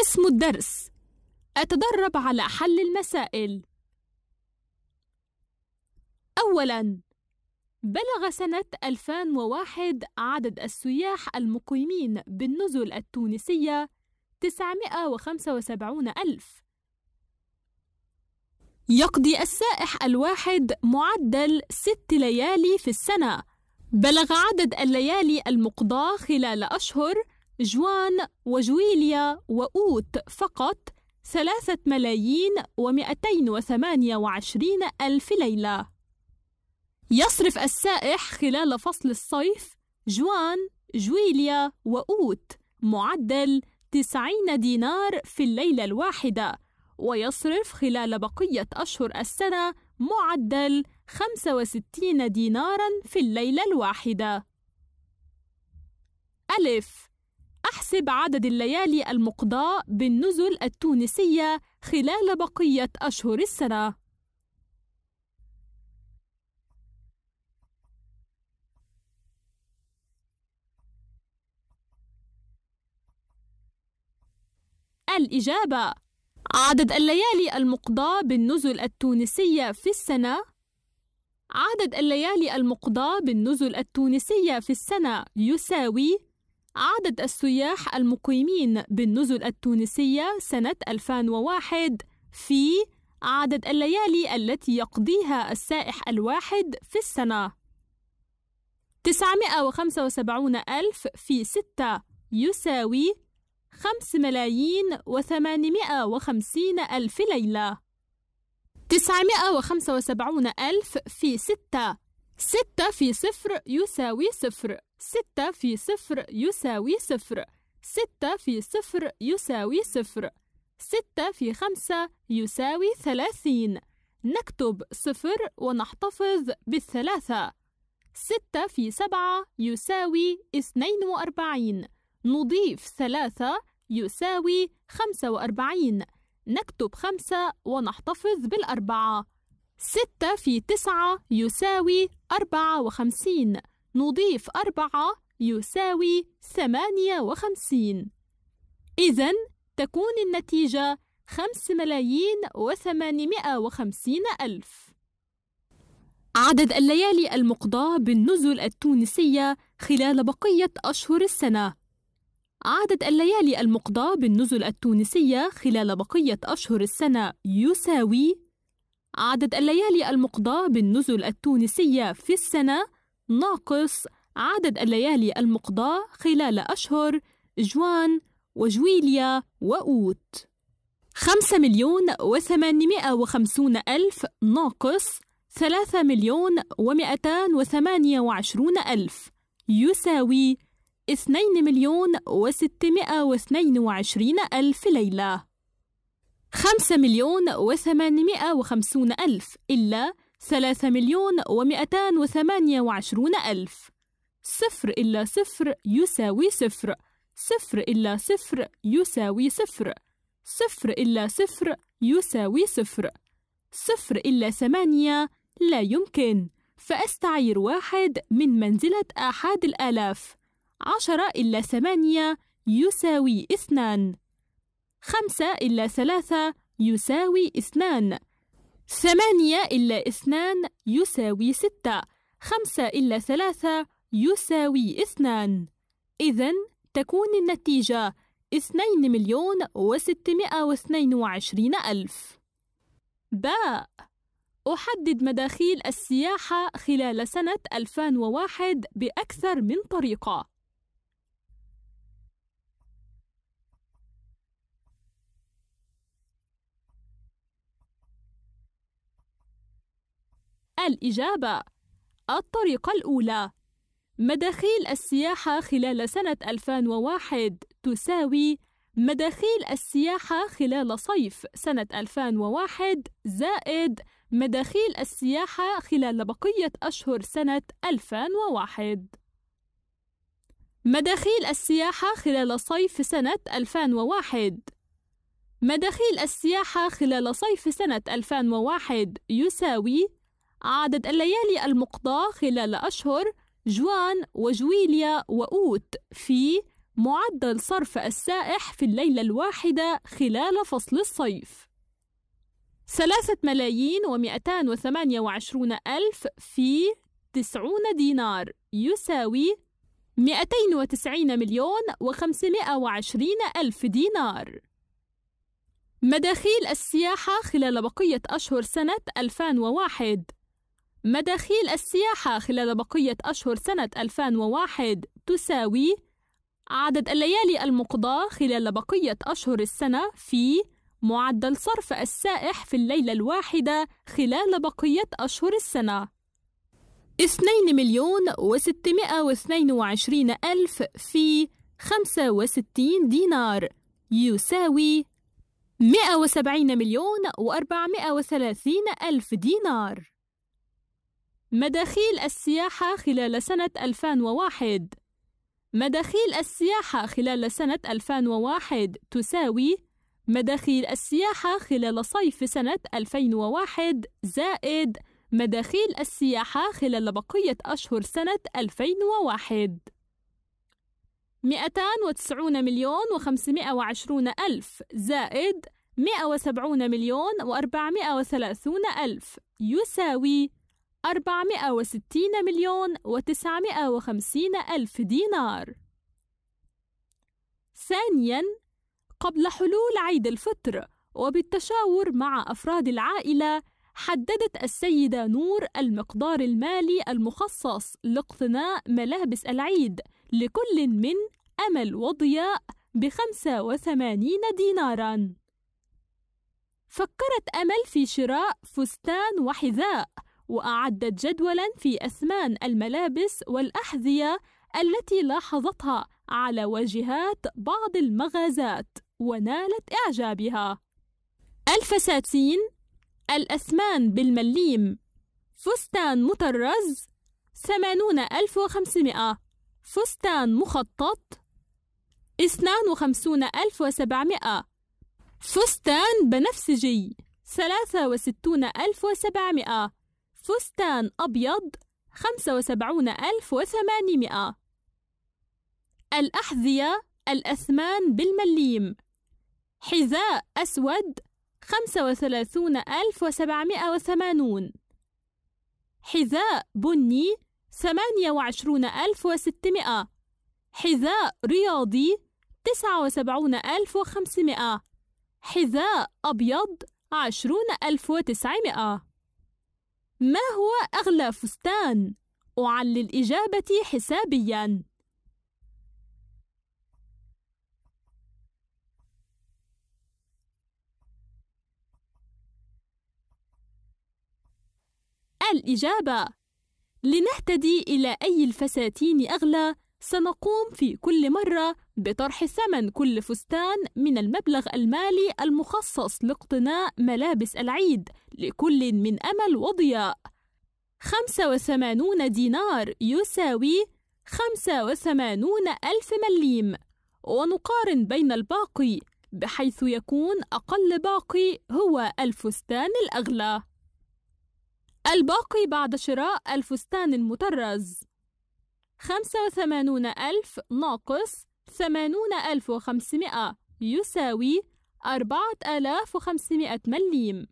اسم الدرس. أتدرب على حل المسائل. أولاً بلغ سنة 2001 عدد السياح المقيمين بالنزل التونسية 975 ألف. يقضي السائح الواحد معدل ست ليالي في السنة. بلغ عدد الليالي المقضاة خلال أشهر جوان وجويليا وأوت فقط ثلاثة ملايين ومئتين وثمانية وعشرين ألف ليلة. يصرف السائح خلال فصل الصيف جوان جويليا وأوت معدل تسعين دينار في الليلة الواحدة ويصرف خلال بقية أشهر السنة معدل 65 دينارا في الليلة الواحدة. ألف أحسب عدد الليالي المقضاة بالنزل التونسية خلال بقية أشهر السنة. الإجابة عدد الليالي المقضاة بالنزل التونسية في السنة. عدد الليالي المقضاة بالنزل التونسية في السنة يساوي عدد السياح المقيمين بالنزل التونسية سنة 2001 في عدد الليالي التي يقضيها السائح الواحد في السنة. 975 ألف في 6 يساوي خمس ملايين وثمانمائة وخمسين ألف ليلة. تسعمائة وخمسة وسبعون ألف في ستة. ستة في صفر يساوي صفر. ستة في صفر يساوي صفر. ستة في صفر يساوي صفر. ستة في خمسة يساوي ثلاثين. نكتب صفر ونحتفظ بالثلاثة. ستة في سبعة يساوي اثنين وأربعين. نضيف ثلاثة يساوي خمسة وأربعين. نكتب خمسة ونحتفظ بالأربعة. ستة في تسعة يساوي أربعة وخمسين. نضيف أربعة يساوي ثمانية وخمسين. إذا تكون النتيجة خمس ملايين وثمانمائة وخمسين ألف. عدد الليالي المقضاة بالنزل التونسية خلال بقية أشهر السنة. عدد الليالي المقضاة بالنزل التونسية خلال بقية أشهر السنة يساوي عدد الليالي المقضاة بالنزل التونسية في السنة ناقص عدد الليالي المقضاة خلال أشهر جوان وجويليا وأوت. خمسة مليون وثمانمائة وخمسون ألف ناقص ثلاثة مليون ومئتان وثمانية وعشرون ألف. يساوي اثنين مليون وستمائة واثنين وعشرين ألف ليلة. خمسة مليون وثمانمائة وخمسون ألف إلا ثلاثة مليون ومئتان وثمانية وعشرون ألف. صفر إلا صفر يساوي صفر. صفر إلا صفر يساوي صفر. صفر إلا صفر يساوي صفر. صفر إلا ثمانية لا يمكن. فأستعير واحد من منزلة آحاد الآلاف. عشرة إلا ثمانية يساوي اثنان. خمسة إلا ثلاثة يساوي اثنان. ثمانية إلا اثنان يساوي ستة خمسة إلا ثلاثة يساوي اثنان. إذا تكون النتيجة اثنين مليون وستمائة واثنين وعشرين ألف. باء. أحدد مداخيل السياحة خلال سنة 2001 بأكثر من طريقة. الإجابة الطريقة الأولى. مداخيل السياحة خلال سنة 2001 تساوي مداخيل السياحة خلال صيف سنة 2001 زائد مداخيل السياحة خلال بقية أشهر سنة 2001 مداخيل السياحة خلال صيف سنة 2001 مداخيل السياحة خلال صيف سنة 2001 يساوي عدد الليالي المقضاة خلال أشهر جوان وجويليا وأوت في معدل صرف السائح في الليلة الواحدة خلال فصل الصيف. ثلاثة ملايين ومئتان وثمانية وعشرون ألف في تسعون دينار يساوي مئتين وتسعين مليون وخمسمائة وعشرين ألف دينار. مداخيل السياحة خلال بقية أشهر سنة 2001 مداخيل السياحة خلال بقية أشهر سنة 2001 تساوي عدد الليالي المقضاة خلال بقية أشهر السنة في معدل صرف السائح في الليلة الواحدة خلال بقية أشهر السنة. اثنين مليون وستمائة واثنين وعشرين ألف في خمسة وستين دينار يساوي مئة وسبعين مليون وأربعمائة وثلاثين ألف دينار. مداخيل السياحة خلال سنة 2001 مداخيل السياحة خلال سنة 2001 تساوي مداخيل السياحة خلال صيف سنة 2001 زائد مداخيل السياحة خلال بقية أشهر سنة 2001 290 مليون و520 ألف زائد 170 مليون و430 ألف يساوي 460 مليون و950 ألف دينار. ثانياً قبل حلول عيد الفطر وبالتشاور مع أفراد العائلة حددت السيدة نور المقدار المالي المخصص لاقتناء ملابس العيد لكل من أمل وضياء بخمسة وثمانين ديناراً. فكرت أمل في شراء فستان وحذاء وأعدت جدولا في أثمان الملابس والأحذية التي لاحظتها على واجهات بعض المغازات ونالت إعجابها. الفساتين الأثمان بالمليم فستان مطرز ثمانون ألف وخمسمائة فستان مخطط اثنان وخمسون ألف وسبعمائة فستان بنفسجي ثلاثة وستون ألف وسبعمائة. فستان أبيض خمسة وسبعون ألف وثمانمائة. الأحذية الأثمان بالمليم. حذاء أسود خمسة وثلاثون ألف وسبعمائة وثمانون. حذاء بني ثمانية وعشرون ألف وستمائة. حذاء رياضي تسعة وسبعون ألف وخمسمائة. حذاء أبيض عشرون ألف وتسعمائة. ما هو أغلى فستان؟ أعلل إجابتي حسابياً الإجابة لنهتدي إلى أي الفساتين أغلى سنقوم في كل مرة بطرح ثمن كل فستان من المبلغ المالي المخصص لاقتناء ملابس العيد لكل من أمل وضياء. 85 دينار يساوي 85 ألف مليم. ونقارن بين الباقي بحيث يكون أقل باقي هو الفستان الأغلى. الباقي بعد شراء الفستان المطرز. خمسة وثمانون ألف ناقص ثمانون ألف وخمسمائة يساوي أربعة آلاف وخمسمائة مليم.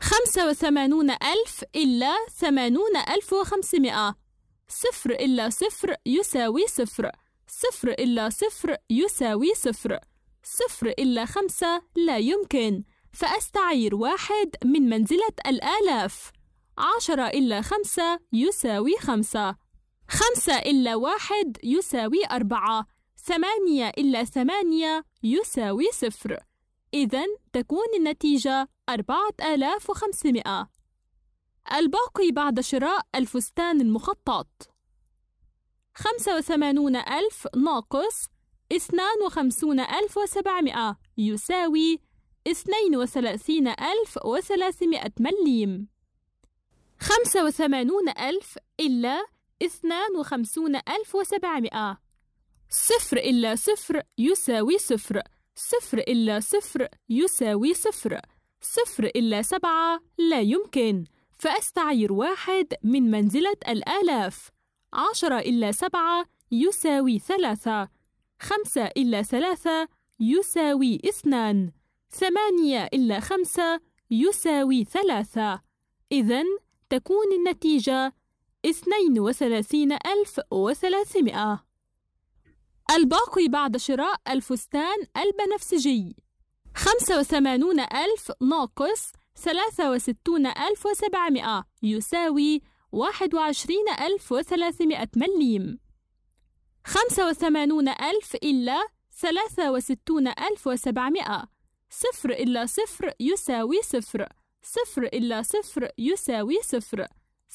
خمسة وثمانون ألف إلا ثمانون ألف وخمسمائة. صفر إلا صفر يساوي صفر. صفر إلا صفر يساوي صفر. صفر إلا خمسة لا يمكن. فأستعير واحد من منزلة الآلاف. عشرة إلا خمسة يساوي خمسة. خمسة إلا واحد يساوي أربعة ثمانية إلا ثمانية يساوي صفر. إذا تكون النتيجة أربعة آلاف وخمسمائة. الباقي بعد شراء الفستان المخطط. خمسة وثمانون ألف ناقص اثنان وخمسون ألف وسبعمائة يساوي اثنين وثلاثين ألف وثلاثمائة مليم. خمسة وثمانون ألف إلا اثنان وخمسون ألف وسبعمائة. صفر إلا صفر يساوي صفر. صفر إلا صفر يساوي صفر. صفر إلا سبعة لا يمكن. فأستعير واحد من منزلة الآلاف. عشرة إلا سبعة يساوي ثلاثة. خمسة إلا ثلاثة يساوي اثنان. ثمانية إلا خمسة يساوي ثلاثة. إذا تكون النتيجة اثنين وثلاثين ألف وثلاثمائة. الباقي بعد شراء الفستان البنفسجي. خمسة وثمانون ألف ناقص ثلاثة وستون ألف وسبعمائة. يساوي واحد وعشرين ألف وثلاثمائة مليم. خمسة وثمانون ألف إلا ثلاثة وستون ألف وسبعمائة. صفر إلا صفر يساوي صفر. صفر إلا صفر يساوي صفر.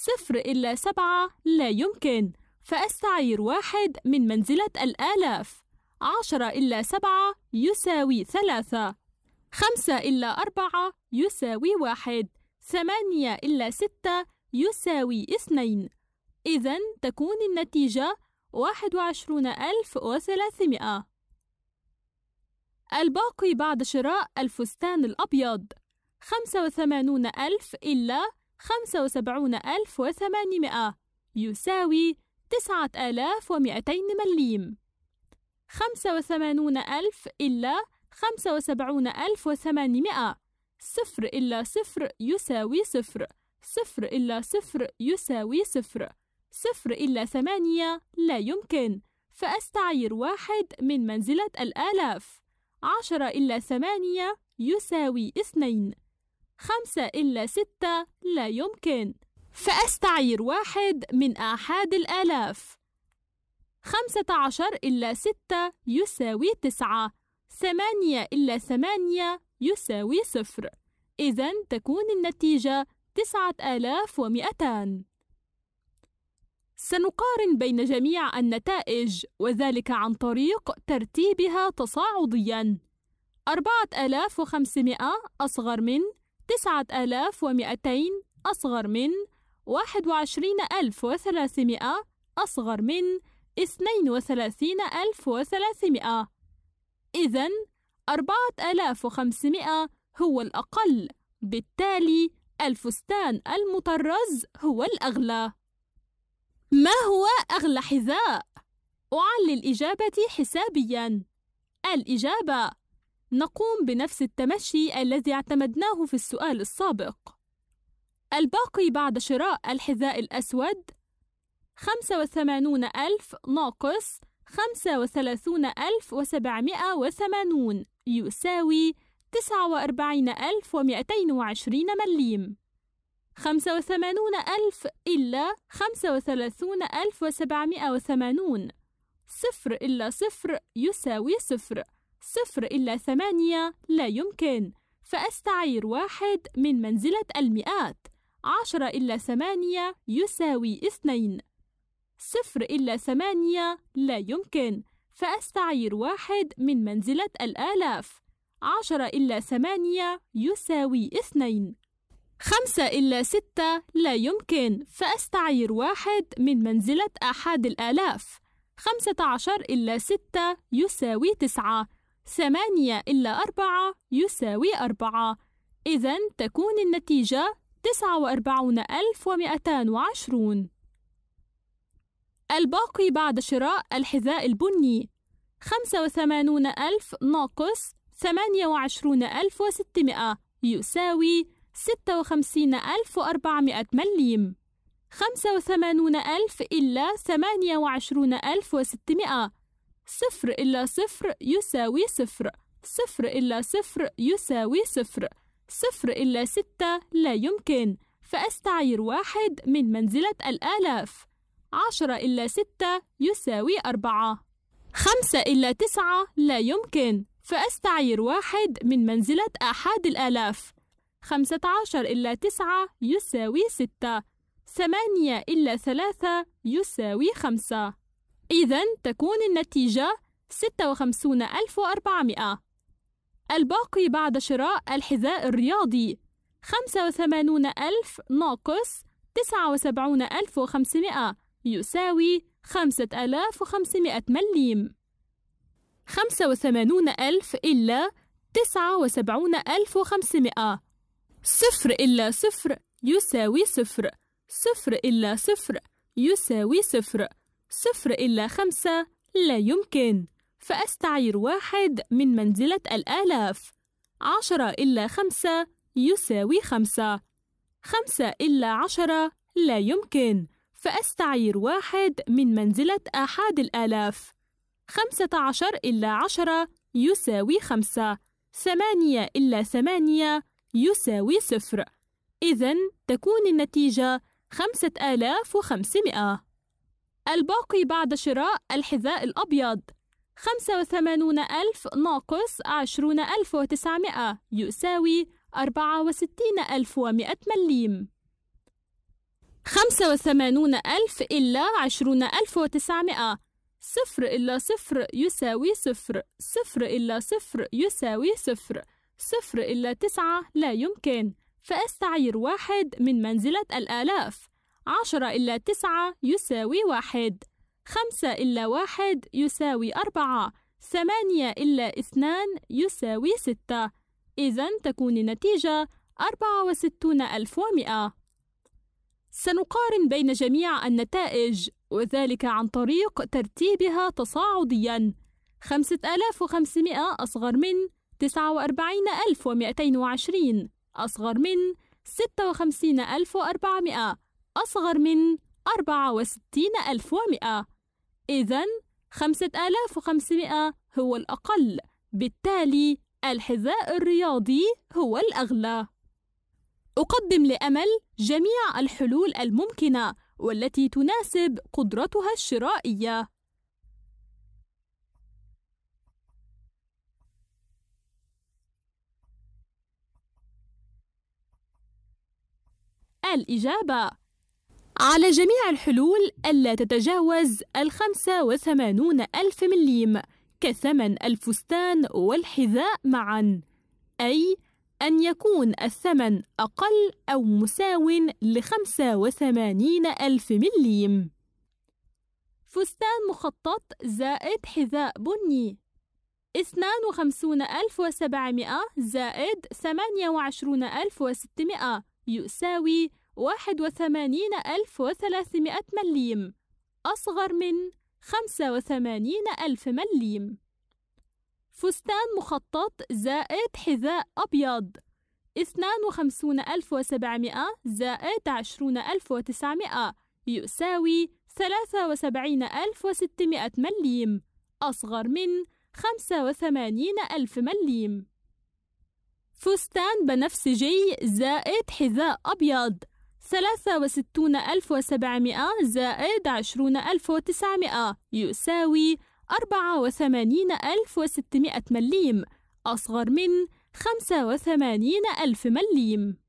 صفر إلا سبعة لا يمكن. فأستعير واحد من منزلة الآلاف. عشرة إلا سبعة يساوي ثلاثة. خمسة إلا أربعة يساوي واحد. ثمانية إلا ستة يساوي اثنين. إذا تكون النتيجة واحد وعشرون ألف وثلاثمائة. الباقي بعد شراء الفستان الأبيض. خمسة وثمانون ألف إلا خمسة وسبعون ألف وثمانمائة. يساوي تسعة آلاف ومئتين مليم. خمسة وثمانون ألف إلا خمسة وسبعون ألف وثمانمائة. صفر إلا صفر يساوي صفر. صفر إلا صفر يساوي صفر. صفر إلا ثمانية لا يمكن. فأستعير واحد من منزلة الآلاف. عشرة إلا ثمانية يساوي اثنين. خمسة إلا ستة لا يمكن. فأستعير واحد من آحاد الآلاف. خمسة عشر إلا ستة يساوي تسعة. ثمانية إلا ثمانية يساوي صفر. إذا تكون النتيجة تسعة آلاف ومئتان. سنقارن بين جميع النتائج وذلك عن طريق ترتيبها تصاعديا. أربعة آلاف وخمسمائة أصغر من تسعة آلاف ومئتين أصغر من واحد وعشرين ألف وثلاثمائة أصغر من اثنين وثلاثين ألف وثلاثمائة إذا أربعة آلاف وخمسمائة هو الأقل بالتالي الفستان المطرز هو الأغلى. ما هو أغلى حذاء؟ أعلي الإجابة حسابياً. الإجابة نقوم بنفس التمشي الذي اعتمدناه في السؤال السابق. الباقي بعد شراء الحذاء الأسود خمسة وثمانون ألف ناقص خمسة وثلاثون ألف وسبعمائة وثمانون يساوي تسعة وأربعين ألف ومئتين وعشرين مليم. خمسة وثمانون ألف إلا خمسة وثلاثون ألف وسبعمائة وثمانون. صفر إلا صفر يساوي صفر. صفر إلا ثمانية لا يمكن. فأستعير واحد من منزلة المئات. عشرة إلا ثمانية يساوي اثنين. صفر إلا ثمانية لا يمكن. فأستعير واحد من منزلة الآلاف. عشرة إلا ثمانية يساوي اثنين. خمسة إلا ستة لا يمكن. فأستعير واحد من منزلة آحاد الآلاف. خمسة عشر إلا ستة يساوي تسعة. ثمانية إلا أربعة يساوي أربعة. إذا تكون النتيجة تسعة وأربعون ألف ومئتان وعشرون. الباقي بعد شراء الحذاء البني. خمسة وثمانون ألف ناقص ثمانية وعشرون ألف وستمائة يساوي ستة وخمسين ألف وأربعمائة مليم. خمسة وثمانون ألف إلا ثمانية وعشرون ألف وستمائة صفر إلا صفر يساوي صفر. صفر إلا صفر يساوي صفر. صفر إلا ستة لا يمكن. فأستعير واحد من منزلة الآلاف. عشرة إلا ستة يساوي أربعة. خمسة إلا تسعة لا يمكن. فأستعير واحد من منزلة آحاد الآلاف. خمسة عشر إلا تسعة يساوي ستة. ثمانية إلا ثلاثة يساوي خمسة. إذا تكون النتيجة ستة وخمسون ألف وأربعمائة. الباقي بعد شراء الحذاء الرياضي خمسة وثمانون ألف ناقص تسعة وسبعون ألف وخمسمائة يساوي خمسة آلاف وخمسمائة مليم. خمسة وثمانون ألف إلا تسعة وسبعون ألف وخمسمائة. صفر إلا صفر يساوي صفر. صفر إلا صفر يساوي صفر. صفر إلا خمسة لا يمكن. فأستعير واحد من منزلة الآلاف. عشرة إلا خمسة يساوي خمسة. خمسة إلا عشرة لا يمكن. فأستعير واحد من منزلة آحاد الآلاف. خمسة عشر إلا عشرة يساوي خمسة. ثمانية إلا ثمانية يساوي صفر. إذا تكون النتيجة خمسة آلاف وخمسمائة. الباقي بعد شراء الحذاء الأبيض. خمسة وثمانون ألف ناقص عشرون ألف وتسعمائة يساوي أربعة وستين ألف ومائة مليم. خمسة وثمانون ألف إلا عشرون ألف وتسعمائة. صفر إلا صفر يساوي صفر. صفر إلا صفر يساوي صفر. صفر إلا تسعة لا يمكن. فأستعير واحد من منزلة الآلاف. عشرة إلا تسعة يساوي واحد خمسة إلا واحد يساوي أربعة ثمانية إلا اثنان يساوي ستة. إذا تكون النتيجة أربعة وستون ألف ومئة. سنقارن بين جميع النتائج وذلك عن طريق ترتيبها تصاعديا. خمسة آلاف وخمسمائة أصغر من تسعة وأربعين ألف ومئتين وعشرين أصغر من ستة وخمسين ألف وأربعمائة أصغر من أربعة وستين ألف ومئة. إذا خمسة آلاف وخمسمائة هو الأقل. بالتالي الحذاء الرياضي هو الأغلى. أقدم لأمل جميع الحلول الممكنة والتي تناسب قدرتها الشرائية. الإجابة على جميع الحلول ألا تتجاوز الخمسة وثمانون ألف مليم كثمن الفستان والحذاء معا أي أن يكون الثمن أقل أو مساو لخمسة وثمانين ألف مليم. فستان مخطط زائد حذاء بني اثنان وخمسون ألف وسبعمائة زائد ثمانية وعشرون ألف وستمائة يساوي واحد وثمانين ألف وثلاثمائة مليم. أصغر من خمسة وثمانين ألف مليم. فستان مخطط زائد حذاء أبيض. اثنان وخمسون ألف وسبعمائة زائد عشرون ألف وتسعمائة يساوي ثلاثة وسبعين ألف وستمائة مليم. أصغر من خمسة وثمانين ألف مليم. فستان بنفسجي زائد حذاء أبيض. ثلاثة وستون ألف وسبعمائة زائد عشرون ألف وتسعمائة يساوي أربعة وثمانين ألف وستمائة مليم أصغر من خمسة وثمانين ألف مليم.